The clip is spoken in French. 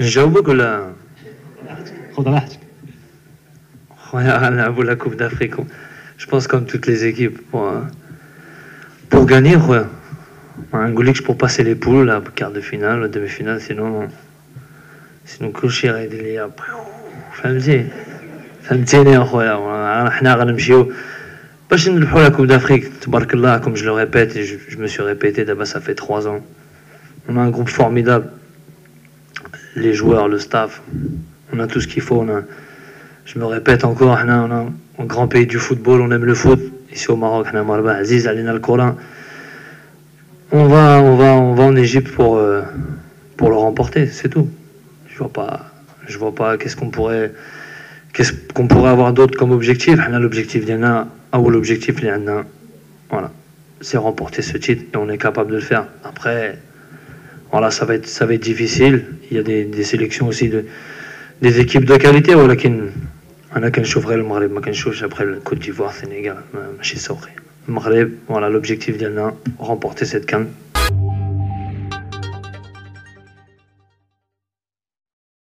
نجاوبك ولا خذ راحتك خويا نلعبوا la Coupe d'Afrique je pense comme toutes les équipes pour, pour gagner خويا ما نقولكش pour passer les poules la quart de finale demi-finale sinon sinon كلشي غيدير ليا فهمتي فهمتيني اخويا حنا غنمشيو باش نربحوا لا كوب d'Afrique تبارك الله comme je le répète et je, je me suis répété d'abord ça fait trois ans on a un groupe formidable les joueurs, le staff, on a tout ce qu'il faut. je me répète encore, on a un grand pays du football, on aime le foot. Ici au Maroc, on a Aziz, Alina le Coran. On va, en Égypte pour, euh, pour le remporter, c'est tout. Je vois pas, je vois pas qu'est-ce qu'on pourrait, qu'est-ce qu'on pourrait avoir d'autre comme objectif. On l'objectif d'Yana, ou l'objectif c'est remporter ce titre et on est capable de le faire. Après, voilà, ça va être, ça va être difficile. Il y a des, des sélections aussi de, des équipes de qualité. ولكن أنا كنشوف غير المغرب ما كنشوفش après le Côte d'Ivoire, Sénégal ماشي سوقي. المغرب, voilà, l'objectif ديالنا remporter cette canne